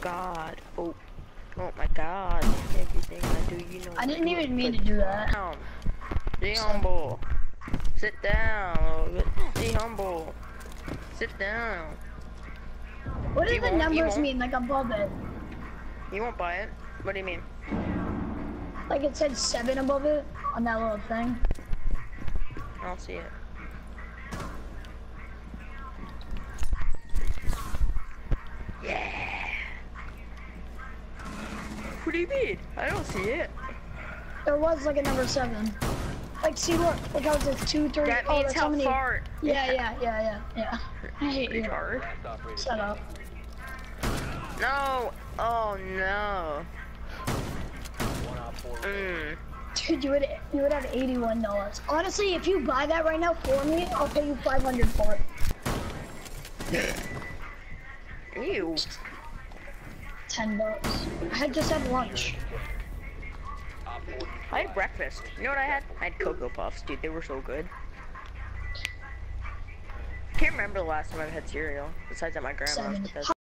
god. Oh. Oh my god. Everything I do, you know. I didn't even mean to do that. Down. Be humble. Sit down. Be humble. Sit down. What do the numbers mean? Like above it? You won't buy it? What do you mean? Like it said seven above it on that little thing. I don't see it. What do you mean? I don't see it. There was like a number seven. Like, see, look, look how it says two, three. That oh, means how many. far. Yeah, yeah, yeah, yeah, yeah. I hate you. Shut up. No. Oh no. Mm. Dude, you would you would have eighty-one dollars. Honestly, if you buy that right now for me, I'll pay you five hundred for it. Ew. Ten bucks. I had just had lunch. I had breakfast. You know what I had? I had Cocoa Puffs, dude. They were so good. I can't remember the last time I've had cereal, besides at my grandma's. Seven. but that's-